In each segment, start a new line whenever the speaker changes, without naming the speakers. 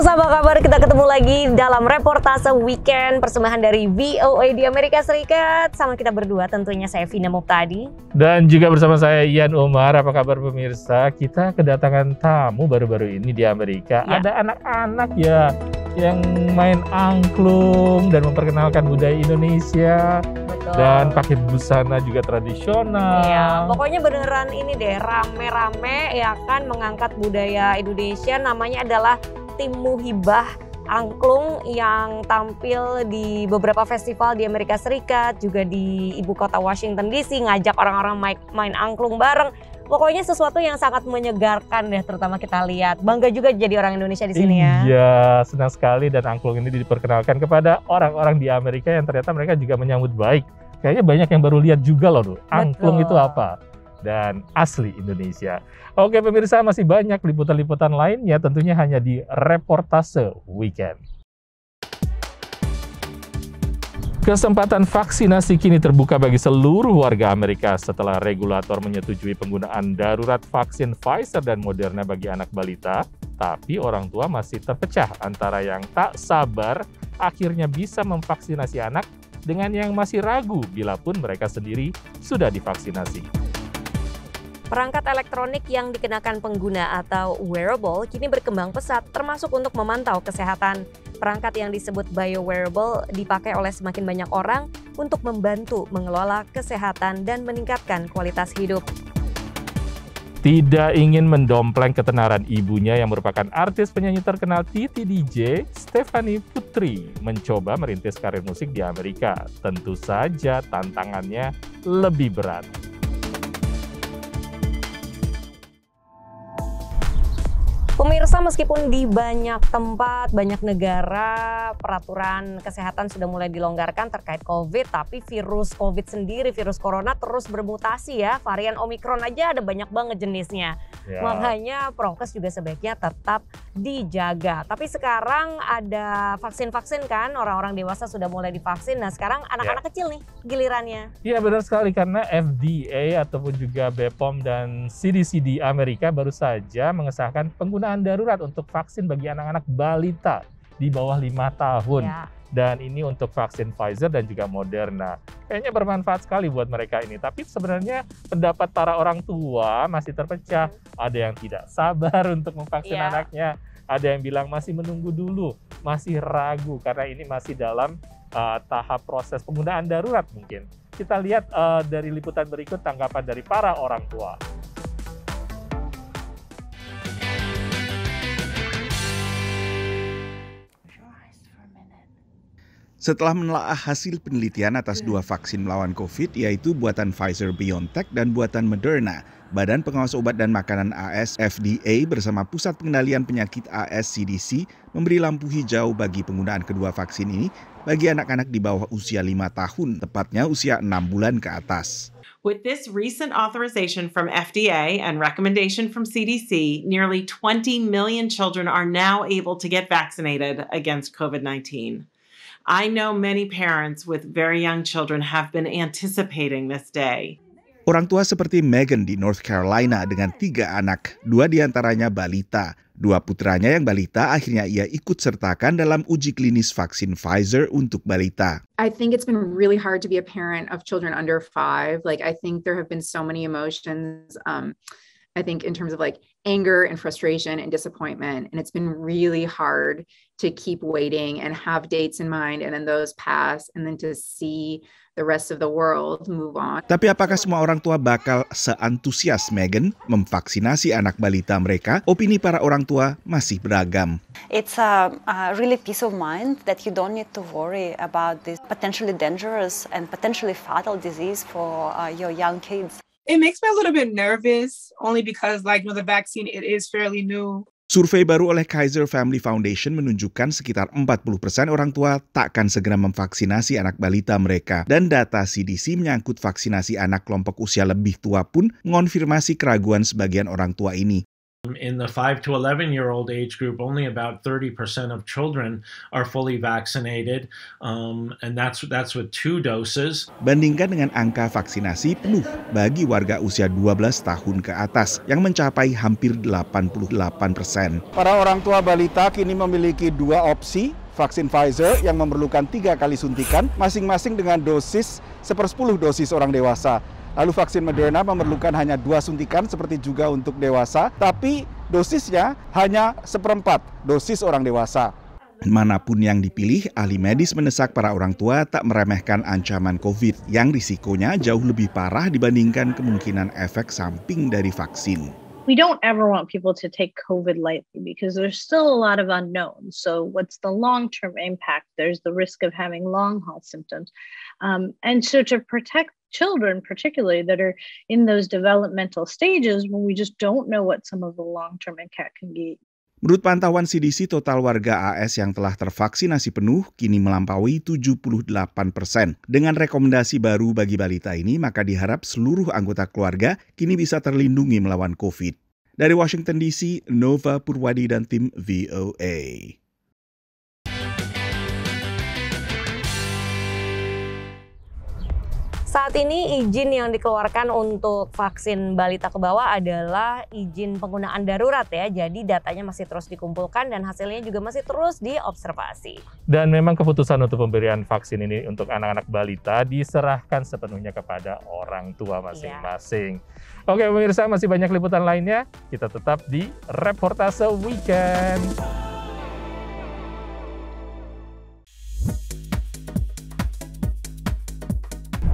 Pemirsa, apa kabar? Kita ketemu lagi dalam reportase weekend persembahan dari VOA di Amerika Serikat. Sama kita berdua tentunya saya Vina Muptadi.
Dan juga bersama saya Ian Umar. Apa kabar pemirsa? Kita kedatangan tamu baru-baru ini di Amerika.
Ya.
Ada anak-anak ya yang main angklung dan memperkenalkan budaya Indonesia
Betul.
dan pakai busana juga tradisional.
Iya, pokoknya beneran ini deh rame-rame ya kan mengangkat budaya Indonesia. Namanya adalah Tim Muhibah Angklung yang tampil di beberapa festival di Amerika Serikat, juga di ibu kota Washington DC, ngajak orang-orang main, main angklung bareng. Pokoknya sesuatu yang sangat menyegarkan deh, terutama kita lihat. Bangga juga jadi orang Indonesia di sini ya.
Iya, senang sekali dan angklung ini diperkenalkan kepada orang-orang di Amerika yang ternyata mereka juga menyambut baik. Kayaknya banyak yang baru lihat juga loh, tuh. angklung
Betul.
itu apa dan asli Indonesia. Oke pemirsa masih banyak liputan-liputan lainnya tentunya hanya di reportase weekend. Kesempatan vaksinasi kini terbuka bagi seluruh warga Amerika setelah regulator menyetujui penggunaan darurat vaksin Pfizer dan Moderna bagi anak balita. Tapi orang tua masih terpecah antara yang tak sabar akhirnya bisa memvaksinasi anak dengan yang masih ragu bila pun mereka sendiri sudah divaksinasi.
Perangkat elektronik yang dikenakan pengguna atau wearable kini berkembang pesat termasuk untuk memantau kesehatan. Perangkat yang disebut bio-wearable dipakai oleh semakin banyak orang untuk membantu mengelola kesehatan dan meningkatkan kualitas hidup.
Tidak ingin mendompleng ketenaran ibunya yang merupakan artis penyanyi terkenal Titi DJ, Stephanie Putri mencoba merintis karir musik di Amerika. Tentu saja tantangannya lebih berat.
Pemirsa, meskipun di banyak tempat, banyak negara, peraturan kesehatan sudah mulai dilonggarkan terkait COVID, tapi virus COVID sendiri, virus corona terus bermutasi ya. Varian Omikron aja ada banyak banget jenisnya.
Ya.
Makanya prokes juga sebaiknya tetap dijaga. Tapi sekarang ada vaksin-vaksin kan, orang-orang dewasa sudah mulai divaksin. Nah sekarang anak-anak kecil nih gilirannya.
Iya benar sekali karena FDA ataupun juga BPOM dan CDC di Amerika baru saja mengesahkan penggunaan darurat untuk vaksin bagi anak-anak balita di bawah lima tahun.
Ya.
dan ini untuk vaksin Pfizer dan juga Moderna. Kayaknya bermanfaat sekali buat mereka ini. Tapi sebenarnya pendapat para orang tua masih terpecah. Ada yang tidak sabar untuk memvaksin
Iya.
anaknya, ada yang bilang masih menunggu dulu, masih ragu karena ini masih dalam uh, tahap proses penggunaan darurat mungkin. Kita lihat uh, dari liputan berikut tanggapan dari para orang tua.
Setelah menelaah hasil penelitian atas dua vaksin melawan COVID, yaitu buatan Pfizer-BioNTech dan buatan Moderna, Badan Pengawas Obat dan Makanan AS FDA bersama Pusat Pengendalian Penyakit AS CDC memberi lampu hijau bagi penggunaan kedua vaksin ini bagi anak-anak di bawah usia 5 tahun, tepatnya usia 6 bulan ke atas.
With this recent authorization from FDA and recommendation from CDC, nearly 20 million children are now able to get vaccinated against COVID 19. I know many parents with very young children have been anticipating this day.
Orang tua seperti Megan di North Carolina dengan tiga anak, dua di antaranya balita. Dua putranya yang balita akhirnya ia ikut sertakan dalam uji klinis vaksin Pfizer untuk balita.
I think it's been really hard to be a parent of children under five. Like, I think there have been so many emotions. Um, I think in terms of like anger and frustration and disappointment. And it's been really hard to keep waiting and have dates in mind and then those pass and then to see the rest of the world move on.
Tapi apakah semua orang tua bakal seantusias Megan memvaksinasi anak balita mereka? Opini para orang tua masih beragam.
It's a, a really peace of mind that you don't need to worry about this potentially dangerous and potentially fatal disease for uh, your young kids.
It makes me a little bit nervous only because like you know the vaccine it is fairly new.
Survei baru oleh Kaiser Family Foundation menunjukkan sekitar 40% orang tua takkan segera memvaksinasi anak balita mereka. Dan data CDC menyangkut vaksinasi anak kelompok usia lebih tua pun mengonfirmasi keraguan sebagian orang tua ini.
In the 5 to 11 year old age group, only about 30% of children are fully vaccinated, um, and that's that's with two doses.
Bandingkan dengan angka vaksinasi penuh bagi warga usia 12 tahun ke atas yang mencapai hampir 88 persen.
Para orang tua balita kini memiliki dua opsi vaksin Pfizer yang memerlukan tiga kali suntikan, masing-masing dengan dosis sepersepuluh dosis orang dewasa. Lalu vaksin Moderna memerlukan hanya dua suntikan seperti juga untuk dewasa, tapi dosisnya hanya seperempat dosis orang dewasa.
Mana pun yang dipilih, ahli medis mendesak para orang tua tak meremehkan ancaman COVID yang risikonya jauh lebih parah dibandingkan kemungkinan efek samping dari vaksin.
we don't ever want people to take COVID lightly because there's still a lot of unknowns. So, what's the long term impact? There's the risk of having long haul symptoms. Um, and so, to protect children, particularly that are in those developmental stages when we just don't know what some of the long term impact can be.
Menurut pantauan CDC, total warga AS yang telah tervaksinasi penuh kini melampaui 78 persen. Dengan rekomendasi baru bagi balita ini, maka diharap seluruh anggota keluarga kini bisa terlindungi melawan COVID. Dari Washington DC, Nova Purwadi dan tim VOA.
Saat ini izin yang dikeluarkan untuk vaksin balita ke bawah adalah izin penggunaan darurat ya. Jadi datanya masih terus dikumpulkan dan hasilnya juga masih terus diobservasi.
Dan memang keputusan untuk pemberian vaksin ini untuk anak-anak balita diserahkan sepenuhnya kepada orang tua masing-masing. Ya. Oke pemirsa masih banyak liputan lainnya. Kita tetap di Reportase Weekend.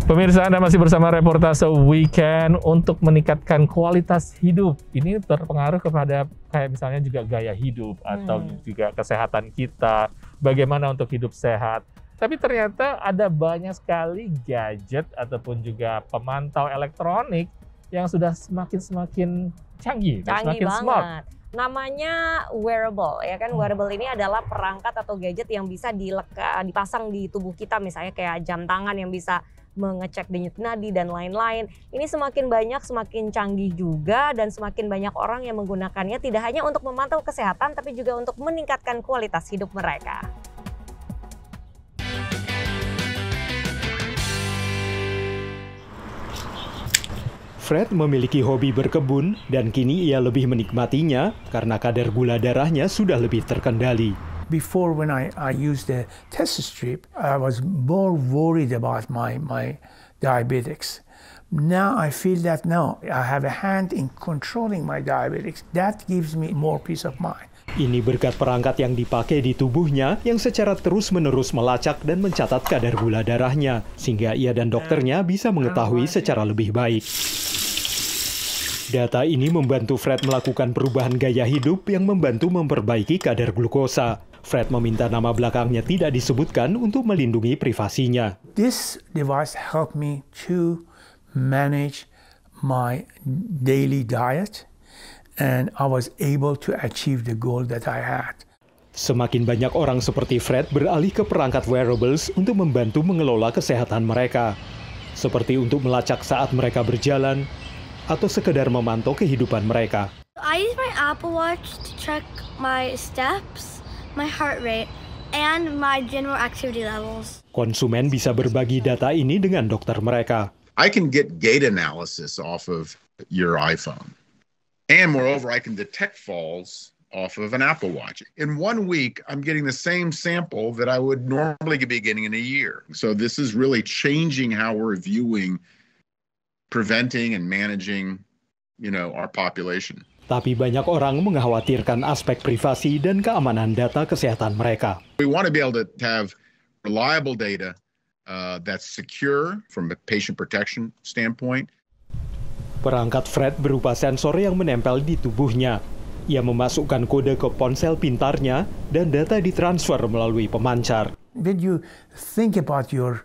Pemirsa Anda masih bersama reportase weekend untuk meningkatkan kualitas hidup. Ini terpengaruh kepada kayak misalnya juga gaya hidup atau hmm. juga kesehatan kita, bagaimana untuk hidup sehat. Tapi ternyata ada banyak sekali gadget ataupun juga pemantau elektronik yang sudah semakin semakin canggih,
canggih
semakin
banget.
smart
namanya wearable ya kan wearable ini adalah perangkat atau gadget yang bisa dileka, dipasang di tubuh kita misalnya kayak jam tangan yang bisa mengecek denyut nadi dan lain-lain. Ini semakin banyak, semakin canggih juga dan semakin banyak orang yang menggunakannya tidak hanya untuk memantau kesehatan tapi juga untuk meningkatkan kualitas hidup mereka.
Fred memiliki hobi berkebun dan kini ia lebih menikmatinya karena kadar gula darahnya sudah lebih terkendali.
Before when I, I used the test strip, I was more worried about my, my diabetics. Now I feel that no, I have a hand in controlling my diabetics. That gives me more peace of mind.
Ini berkat perangkat yang dipakai di tubuhnya yang secara terus-menerus melacak dan mencatat kadar gula darahnya, sehingga ia dan dokternya bisa mengetahui secara lebih baik. Data ini membantu Fred melakukan perubahan gaya hidup yang membantu memperbaiki kadar glukosa. Fred meminta nama belakangnya tidak disebutkan untuk melindungi privasinya.
This device helped me to manage my daily diet and I was able to achieve the goal that I had.
Semakin banyak orang seperti Fred beralih ke perangkat wearables untuk membantu mengelola kesehatan mereka. Seperti untuk melacak saat mereka berjalan atau sekedar memantau kehidupan mereka.
I use my Apple Watch to check my steps my heart rate, and my general activity levels.
Konsumen bisa berbagi data ini dengan dokter mereka.
I can get gait analysis off of your iPhone. And moreover, I can detect falls off of an Apple Watch. In one week, I'm getting the same sample that I would normally be getting in a year. So this is really changing how we're viewing preventing and managing, you know, our population.
Tapi banyak orang mengkhawatirkan aspek privasi dan keamanan data kesehatan mereka.
We want to be able to have reliable data uh, that's secure from a patient protection standpoint.
Perangkat Fred berupa sensor yang menempel di tubuhnya. Ia memasukkan kode ke ponsel pintarnya dan data ditransfer melalui pemancar.
When you think about your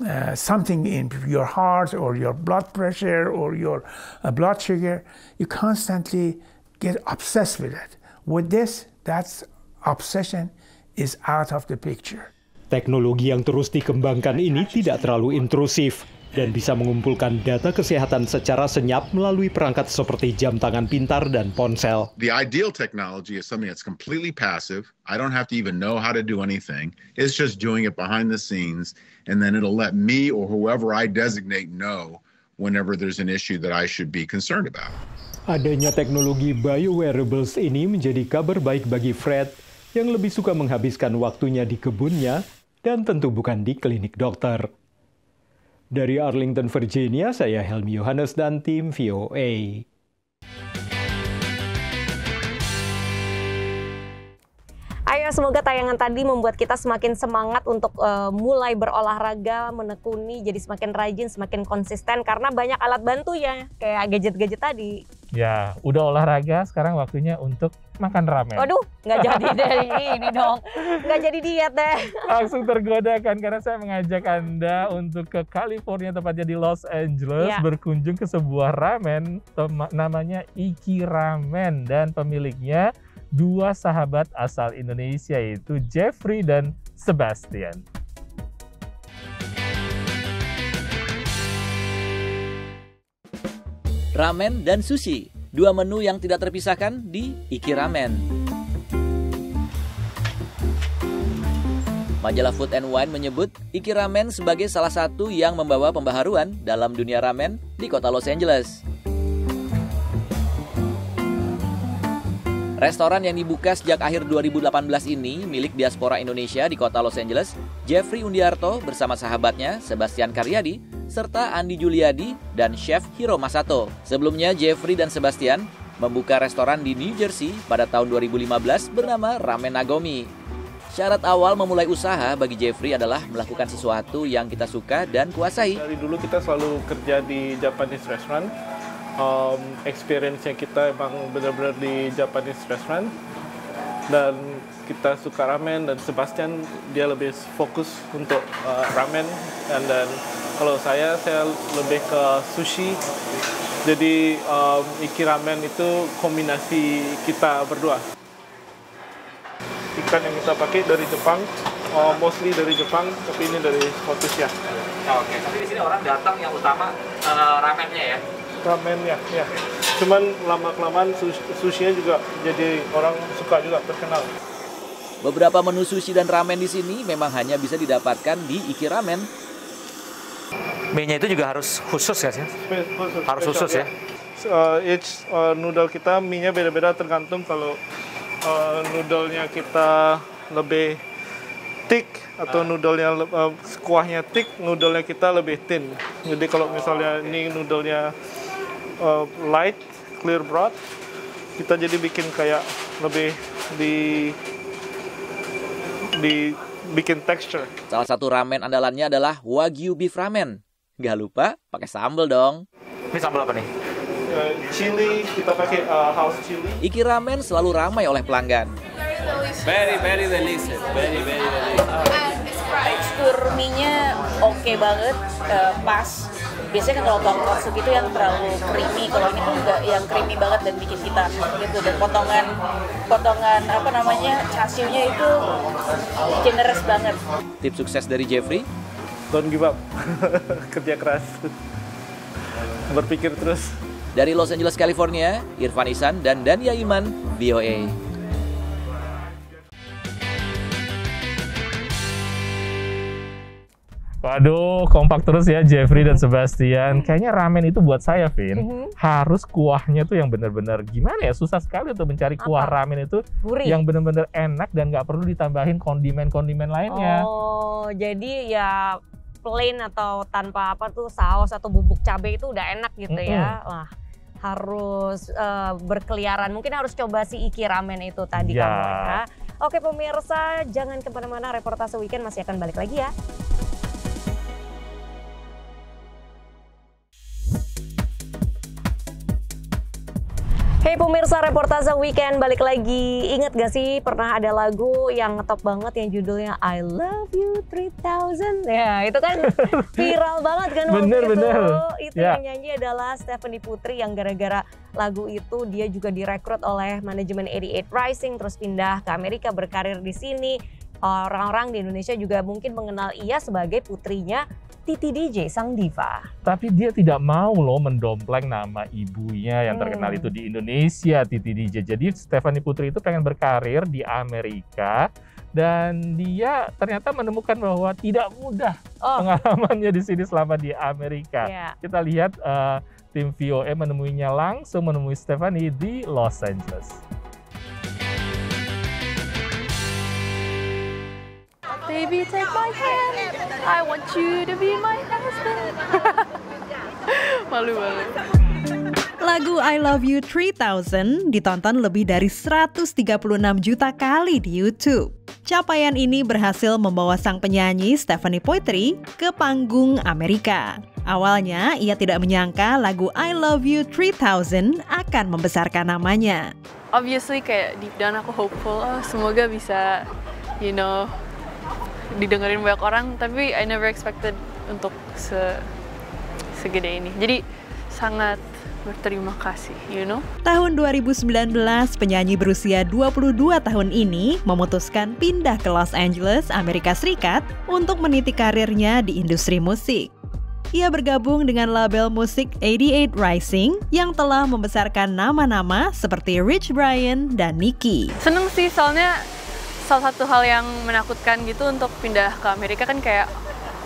uh, something in your heart or your blood pressure or your uh, blood sugar, you constantly get obsessed with it. With this, that's obsession is out of the picture.
Teknologi yang terus dikembangkan ini tidak terlalu intrusif. Dan bisa mengumpulkan data kesehatan secara senyap melalui perangkat seperti jam tangan pintar dan ponsel.
The ideal technology is something that's completely passive. I don't have to even know how to do anything. It's just doing it behind the scenes, and then it'll let me or whoever I designate know whenever there's an issue that I should be concerned about.
Adanya teknologi biowearables ini menjadi kabar baik bagi Fred yang lebih suka menghabiskan waktunya di kebunnya dan tentu bukan di klinik dokter. Dari Arlington, Virginia, saya Helmi Yohanes dan tim VOA.
Ayo semoga tayangan tadi membuat kita semakin semangat untuk uh, mulai berolahraga, menekuni, jadi semakin rajin, semakin konsisten karena banyak alat bantu ya, kayak gadget-gadget tadi.
Ya, udah olahraga, sekarang waktunya untuk makan ramen.
Waduh, nggak jadi dari ini dong, nggak jadi diet deh.
Langsung tergoda kan karena saya mengajak anda untuk ke California tepatnya di Los Angeles
Ya.
berkunjung ke sebuah ramen namanya Iki Ramen dan pemiliknya dua sahabat asal Indonesia yaitu Jeffrey dan Sebastian.
Ramen dan sushi, dua menu yang tidak terpisahkan di Iki Ramen. Majalah Food and Wine menyebut Iki Ramen sebagai salah satu yang membawa pembaharuan dalam dunia ramen di kota Los Angeles. Restoran yang dibuka sejak akhir 2018 ini milik diaspora Indonesia di kota Los Angeles, Jeffrey Undiarto bersama sahabatnya Sebastian Karyadi, serta Andi Juliadi dan Chef Hiro Masato. Sebelumnya Jeffrey dan Sebastian membuka restoran di New Jersey pada tahun 2015 bernama Ramen Nagomi. Syarat awal memulai usaha bagi Jeffrey adalah melakukan sesuatu yang kita suka dan kuasai.
Dari dulu kita selalu kerja di Japanese restaurant. Um, experience yang kita emang benar-benar di Japanese restaurant. Dan kita suka ramen dan Sebastian dia lebih fokus untuk uh, ramen. Dan dan kalau saya saya lebih ke sushi. Jadi um, iki ramen itu kombinasi kita berdua. Ikan yang kita pakai dari Jepang uh, mostly dari Jepang tapi ini dari Scottish ya.
Oke, tapi di sini orang datang yang utama eh, ramennya ya.
Ramen ya, ya. Cuman lama kelamaan sushi juga jadi orang suka juga terkenal.
Beberapa menu sushi dan ramen di sini memang hanya bisa didapatkan di Iki Ramen.
Mie-nya itu juga harus khusus ya sih?
Khusus,
Harus
spesial,
khusus ya?
Uh, each uh, noodle kita mie-nya beda-beda tergantung kalau uh, noodle-nya kita lebih thick atau noodle-nya le- uh, kuahnya thick, noodle-nya kita lebih thin. Jadi kalau misalnya ini noodle-nya uh, light, clear broth, kita jadi bikin kayak lebih di di bikin texture.
Salah satu ramen andalannya adalah Wagyu Beef Ramen. Gak lupa pakai sambal dong.
Ini sambal apa nih?
Uh, chili, kita pakai uh, house chili.
Iki Ramen selalu ramai oleh pelanggan.
Very, very delicious. Very, very delicious.
tekstur mie-nya oke banget, eh, pas. Biasanya kan kalau tonkotsu gitu yang terlalu creamy, kalau ini tuh enggak yang creamy banget dan bikin kita gitu dan potongan potongan apa namanya chashu-nya itu generous banget.
Tips sukses dari Jeffrey,
Don't give up. Kerja keras. Berpikir terus.
dari Los Angeles, California, Irfan Isan dan Dania Iman, VOA.
Waduh, kompak terus ya Jeffrey dan Sebastian. Kayaknya ramen itu buat saya, Vin,
Mhm.
harus kuahnya tuh yang benar-benar gimana ya? Susah sekali untuk mencari kuah ramen itu
Gurih.
yang benar-benar enak dan nggak perlu ditambahin kondimen-kondimen lainnya.
Oh, jadi ya plain atau tanpa apa tuh saus atau bubuk cabai itu udah enak gitu ya. Wah, harus eh, berkeliaran. Mungkin harus coba si Iki Ramen itu tadi
Ya.
kamu ya. Oke pemirsa, jangan ke mana-mana. Reportase weekend masih akan balik lagi ya. Hey pemirsa reportase weekend balik lagi. Ingat gak sih pernah ada lagu yang ngetop banget yang judulnya I Love You 3000? Ya itu kan viral banget kan waktu
Bener,
itu.
bener.
Itu
Ya.
yang nyanyi adalah Stephanie Putri yang gara-gara lagu itu dia juga direkrut oleh manajemen 88 Rising terus pindah ke Amerika berkarir di sini. Orang-orang di Indonesia juga mungkin mengenal ia sebagai putrinya Titi DJ sang diva.
Tapi dia tidak mau loh mendompleng nama ibunya yang terkenal
Hmm.
itu di Indonesia, Titi DJ. Jadi Stephanie Putri itu pengen berkarir di Amerika dan dia ternyata menemukan bahwa tidak mudah
Oh.
pengalamannya di sini selama di Amerika.
Iya.
Kita lihat eh, tim VOA menemuinya langsung menemui Stephanie di Los Angeles.
Baby, take my hand. I want you to be my husband. Malu-malu.
Lagu I Love You 3000 ditonton lebih dari 136 juta kali di YouTube. Capaian ini berhasil membawa sang penyanyi Stephanie Poitry ke panggung Amerika. Awalnya, ia tidak menyangka lagu I Love You 3000 akan membesarkan namanya.
Obviously kayak deep down aku hopeful, oh, semoga bisa, you know, didengerin banyak orang. Tapi I never expected untuk se segede ini. Jadi sangat berterima kasih, you know.
Tahun 2019, penyanyi berusia 22 tahun ini memutuskan pindah ke Los Angeles, Amerika Serikat untuk meniti karirnya di industri musik. Ia bergabung dengan label musik 88 Rising yang telah membesarkan nama-nama seperti Rich Brian dan Nicki.
Seneng sih soalnya salah satu hal yang menakutkan gitu untuk pindah ke Amerika kan kayak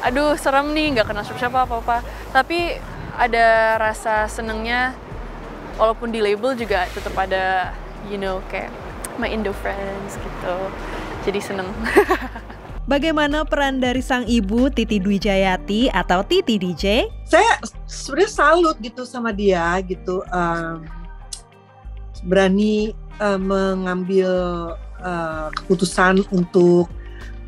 aduh serem nih nggak kenal siapa-siapa apa-apa. Tapi ada rasa senengnya walaupun di label juga tetap ada you know kayak my Indo friends gitu. Jadi seneng.
Bagaimana peran dari sang ibu Titi Dwi Jayati atau Titi DJ?
saya sebenarnya salut gitu sama dia gitu um, berani uh, mengambil uh, keputusan untuk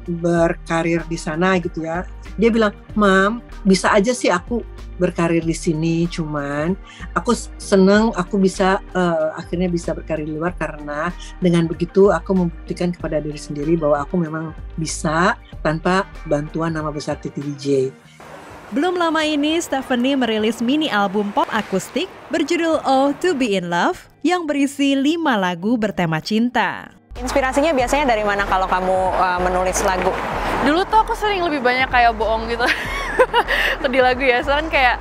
berkarir di sana gitu ya dia bilang mam bisa aja sih aku berkarir di sini cuman aku seneng aku bisa uh, akhirnya bisa berkarir di luar karena dengan begitu aku membuktikan kepada diri sendiri bahwa aku memang bisa tanpa bantuan nama besar Titi DJ
Belum lama ini, Stephanie merilis mini album pop akustik berjudul Oh To Be In Love yang berisi lima lagu bertema cinta.
Inspirasinya biasanya dari mana kalau kamu uh, menulis lagu?
dulu tuh aku sering lebih banyak kayak bohong gitu. Di lagu ya soalnya kayak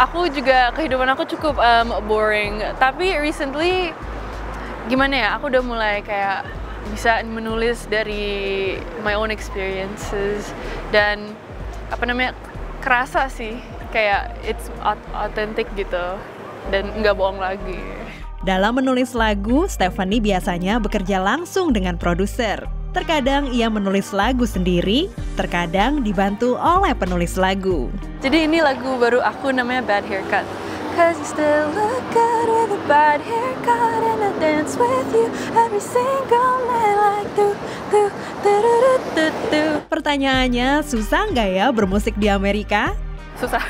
aku juga kehidupan aku cukup um, boring. Tapi recently gimana ya aku udah mulai kayak bisa menulis dari my own experiences. Dan apa namanya kerasa sih kayak it's aut- authentic gitu. Dan nggak bohong lagi
Dalam menulis lagu, Stephanie biasanya bekerja langsung dengan produser. Terkadang ia menulis lagu sendiri, terkadang dibantu oleh penulis lagu.
Jadi ini lagu baru aku namanya Bad Haircut. Cause you still look good with a bad haircut and I dance with you every single night like do do do do do do do.
Pertanyaannya, susah nggak ya bermusik di Amerika?
Susah.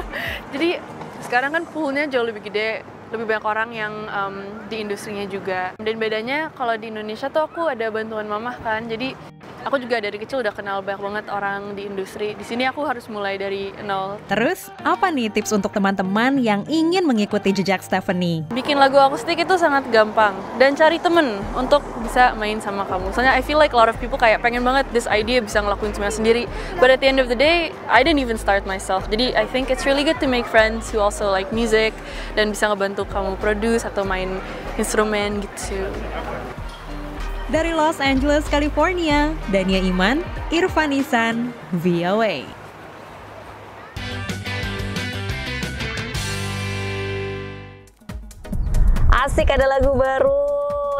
Jadi sekarang kan poolnya jauh lebih gede, lebih banyak orang yang um, di industrinya juga. Dan bedanya kalau di Indonesia tuh aku ada bantuan mamah kan, jadi aku juga dari kecil udah kenal banyak banget orang di industri. Di sini aku harus mulai dari nol.
Terus, apa nih tips untuk teman-teman yang ingin mengikuti jejak Stephanie?
Bikin lagu akustik itu sangat gampang dan cari temen untuk bisa main sama kamu. Soalnya I feel like a lot of people kayak pengen banget this idea bisa ngelakuin semuanya sendiri. But at the end of the day, I didn't even start myself. Jadi I think it's really good to make friends who also like music dan bisa ngebantu kamu produce atau main instrumen gitu.
Dari Los Angeles, California, Dania Iman, Irfan Isan, VOA.
Asik ada lagu baru,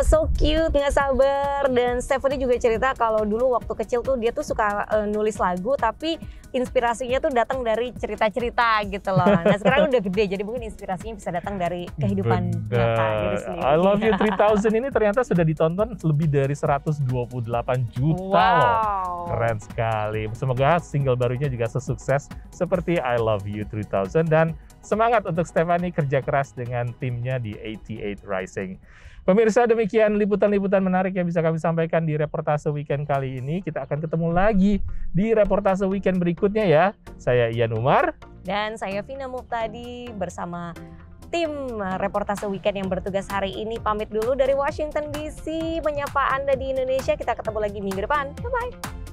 so cute, nggak sabar. Dan Stephanie juga cerita kalau dulu waktu kecil tuh dia tuh suka eh, nulis lagu, tapi inspirasinya tuh datang dari cerita-cerita gitu loh. Nah sekarang udah gede, jadi mungkin inspirasinya bisa datang dari kehidupan nyata diri sendiri.
I Love You 3000 ini ternyata sudah ditonton lebih dari 128 juta
Wow.
loh. Keren sekali. Semoga single barunya juga sesukses seperti I Love You 3000 dan semangat untuk Stephanie kerja keras dengan timnya di 88 Rising. Pemirsa demikian liputan-liputan menarik yang bisa kami sampaikan di reportase weekend kali ini. Kita akan ketemu lagi di reportase weekend berikutnya ya. Saya Ian Umar.
Dan saya Vina Muktadi bersama tim reportase weekend yang bertugas hari ini pamit dulu dari Washington DC menyapa Anda di Indonesia. Kita ketemu lagi minggu depan. Bye bye.